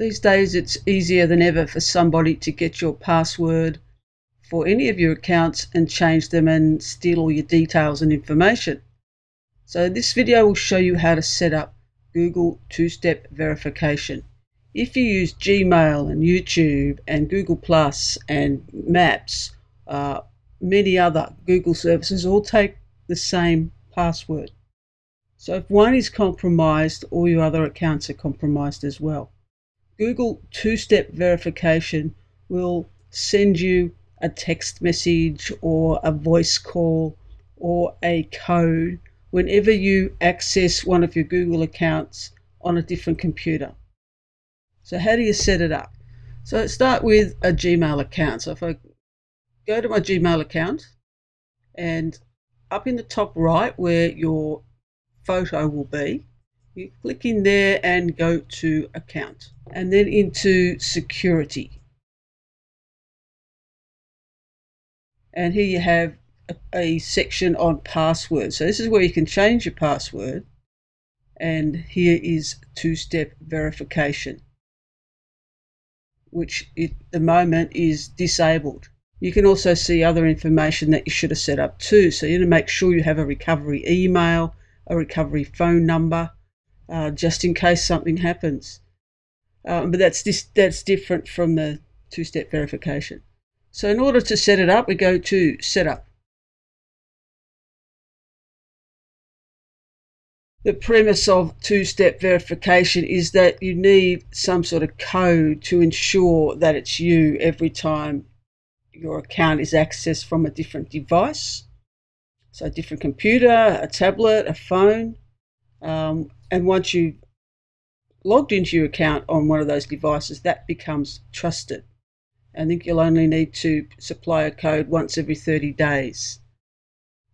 These days, it's easier than ever for somebody to get your password for any of your accounts and change them and steal all your details and information. So this video will show you how to set up Google two-step verification. If you use Gmail and YouTube and Google Plus and Maps, uh, many other Google services all take the same password. So if one is compromised, all your other accounts are compromised as well. Google two step verification will send you a text message or a voice call or a code whenever you access one of your Google accounts on a different computer. So, how do you set it up? So, start with a Gmail account. So, if I go to my Gmail account and up in the top right where your photo will be, you click in there and go to account and then into security. And here you have a, a section on password. So this is where you can change your password. And here is two-step verification, which at the moment is disabled. You can also see other information that you should have set up too. So you need to make sure you have a recovery email, a recovery phone number, uh, just in case something happens. Um, but that's this, that's different from the two-step verification. So in order to set it up, we go to Setup. The premise of two-step verification is that you need some sort of code to ensure that it's you every time your account is accessed from a different device. So a different computer, a tablet, a phone. Um, and once you logged into your account on one of those devices, that becomes trusted. I think you'll only need to supply a code once every 30 days.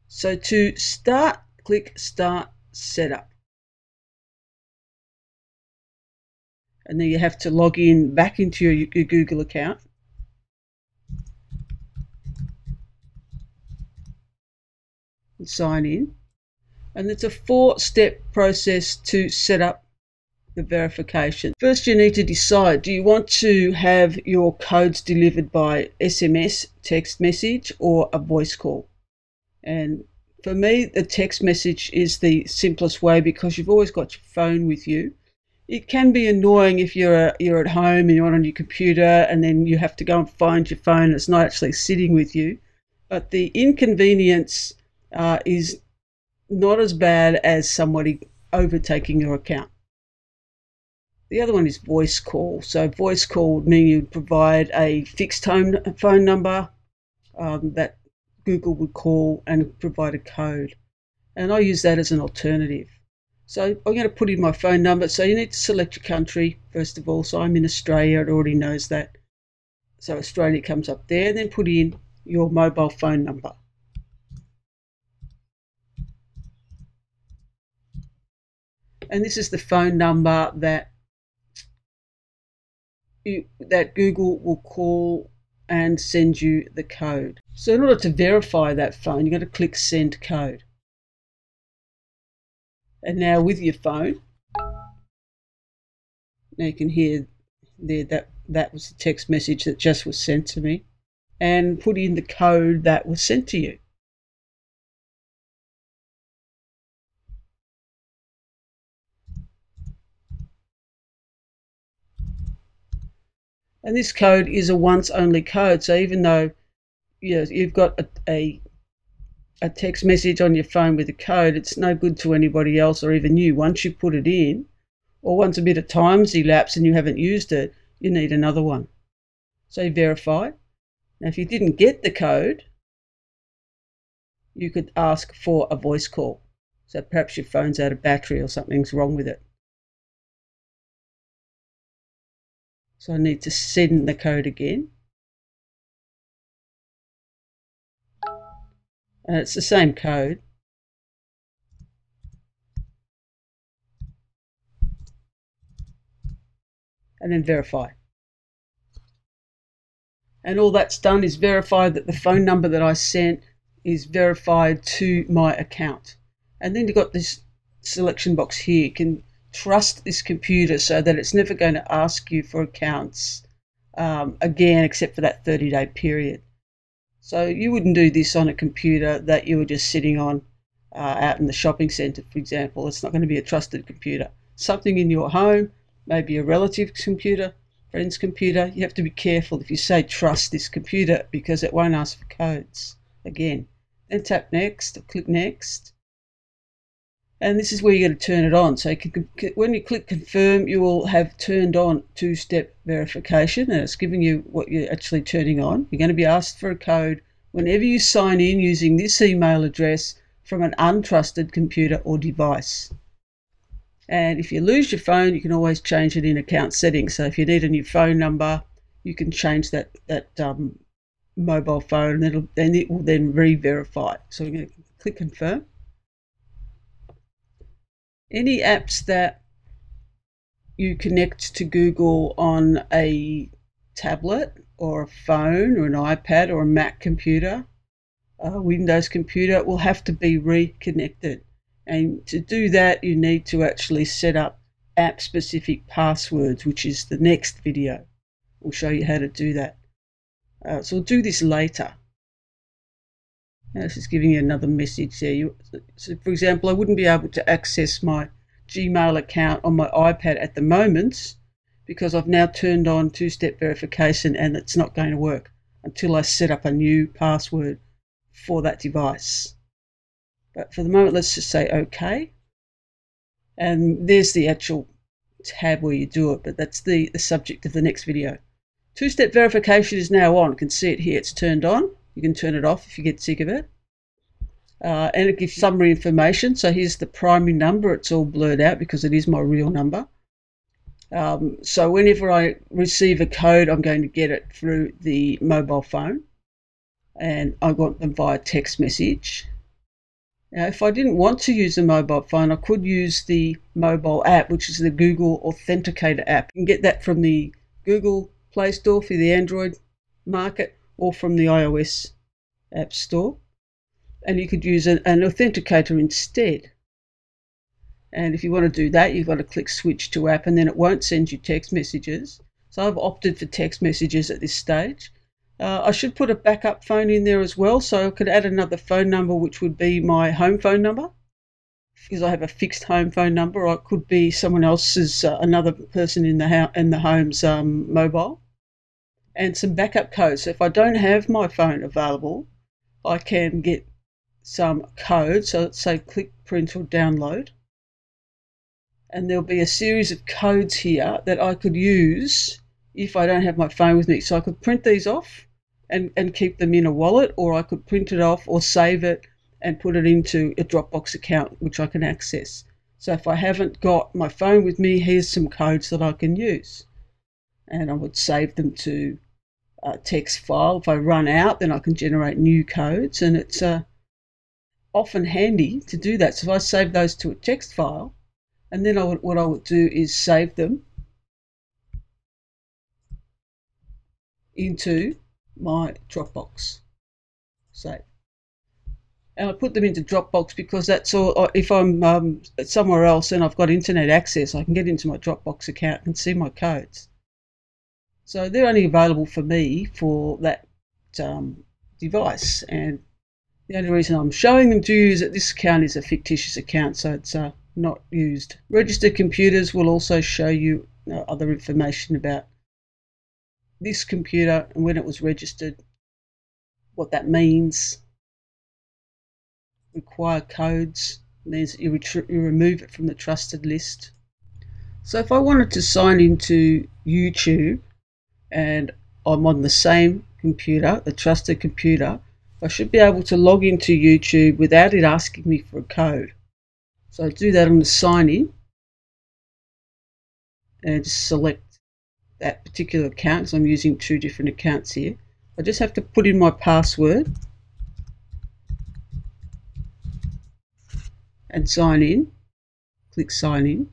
So to start, click Start Setup. And then you have to log in back into your, your Google account. And sign in. And it's a four step process to set up the verification. First, you need to decide do you want to have your codes delivered by SMS, text message, or a voice call? And for me, the text message is the simplest way because you've always got your phone with you. It can be annoying if you're you're at home and you're on your computer and then you have to go and find your phone. It's not actually sitting with you, but the inconvenience uh, is not as bad as somebody overtaking your account. The other one is voice call. So voice call would mean you'd provide a fixed home phone number um, that Google would call and provide a code. And I use that as an alternative. So I'm going to put in my phone number. So you need to select your country first of all. So I'm in Australia. It already knows that. So Australia comes up there. Then put in your mobile phone number. And this is the phone number that you, that Google will call and send you the code. So in order to verify that phone, you've got to click send code. And now with your phone, now you can hear there that that was the text message that just was sent to me and put in the code that was sent to you. And this code is a once only code. So even though you know, you've got a, a, a text message on your phone with a code, it's no good to anybody else or even you. Once you put it in, or once a bit of time's elapsed and you haven't used it, you need another one. So verify. Now, if you didn't get the code, you could ask for a voice call. So perhaps your phone's out of battery or something's wrong with it. So I need to send the code again. And it's the same code. And then verify. And all that's done is verify that the phone number that I sent is verified to my account. And then you've got this selection box here. You can trust this computer so that it's never going to ask you for accounts um, again, except for that 30 day period. So you wouldn't do this on a computer that you were just sitting on uh, out in the shopping centre, for example. It's not going to be a trusted computer. Something in your home, maybe a relative's computer, friend's computer. You have to be careful if you say trust this computer because it won't ask for codes again. Then tap next or click next and this is where you're going to turn it on. So when you click confirm, you will have turned on two-step verification and it's giving you what you're actually turning on. You're going to be asked for a code whenever you sign in using this email address from an untrusted computer or device. And if you lose your phone, you can always change it in account settings. So if you need a new phone number, you can change that that um, mobile phone, and, it'll, and it will then re-verify. So we're going to click confirm any apps that you connect to Google on a tablet or a phone or an iPad or a Mac computer, a Windows computer, will have to be reconnected. And to do that, you need to actually set up app specific passwords, which is the next video. We'll show you how to do that. Uh, so we'll do this later. This is giving you another message there. You, so for example, I wouldn't be able to access my Gmail account on my iPad at the moment because I've now turned on two-step verification and it's not going to work until I set up a new password for that device. But for the moment, let's just say OK. And there's the actual tab where you do it, but that's the, the subject of the next video. Two-step verification is now on. You can see it here. It's turned on. You can turn it off if you get sick of it. Uh, and it gives summary information. So here's the primary number. It's all blurred out because it is my real number. Um, so whenever I receive a code, I'm going to get it through the mobile phone. And I want them via text message. Now, if I didn't want to use a mobile phone, I could use the mobile app, which is the Google Authenticator app. You can get that from the Google Play Store for the Android market or from the iOS App Store. And you could use an, an authenticator instead. And if you want to do that, you've got to click switch to app and then it won't send you text messages. So I've opted for text messages at this stage. Uh, I should put a backup phone in there as well, so I could add another phone number, which would be my home phone number, because I have a fixed home phone number. Or it could be someone else's, uh, another person in the house, in the home's um, mobile and some backup codes. So if I don't have my phone available, I can get some code. So let's say click print or download. And there'll be a series of codes here that I could use if I don't have my phone with me. So I could print these off and, and keep them in a wallet, or I could print it off or save it and put it into a Dropbox account, which I can access. So if I haven't got my phone with me, here's some codes that I can use. And I would save them to uh, text file. If I run out, then I can generate new codes, and it's uh, often handy to do that. So if I save those to a text file, and then I would, what I would do is save them into my Dropbox. Save. And I put them into Dropbox because that's all. Uh, if I'm um, somewhere else and I've got internet access, I can get into my Dropbox account and see my codes. So they're only available for me for that um, device. And the only reason I'm showing them to you is that this account is a fictitious account, so it's uh, not used. Registered computers will also show you uh, other information about this computer and when it was registered, what that means. Require codes means that you, you remove it from the trusted list. So if I wanted to sign into YouTube, and I'm on the same computer, the trusted computer, I should be able to log into YouTube without it asking me for a code. So I do that on the sign in and just select that particular account because I'm using two different accounts here. I just have to put in my password and sign in. Click sign in.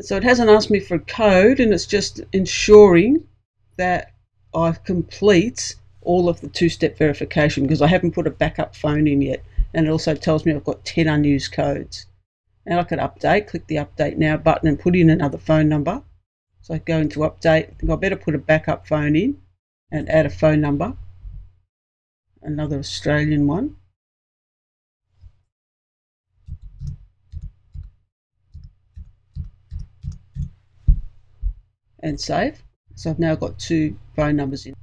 So it hasn't asked me for a code and it's just ensuring that I complete all of the two-step verification because I haven't put a backup phone in yet and it also tells me I've got 10 unused codes. Now I could update, click the update now button and put in another phone number. So I go into update, I think I better put a backup phone in and add a phone number, another Australian one. And save. So I've now got two phone numbers in.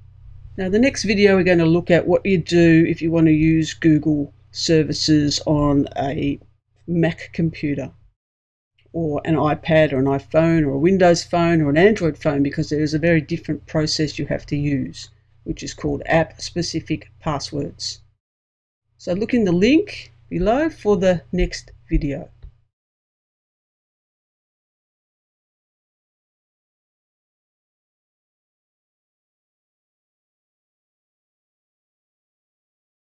Now the next video we're going to look at what you do if you want to use Google services on a Mac computer or an iPad or an iPhone or a Windows phone or an Android phone because there is a very different process you have to use, which is called app specific passwords. So look in the link below for the next video.